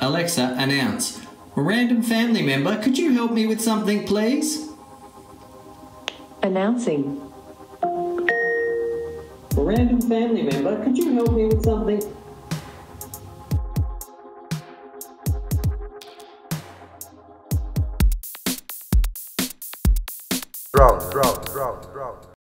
Alexa, announce. Random family member, could you help me with something, please? Announcing. Random family member, could you help me with something? Round, round, round, round.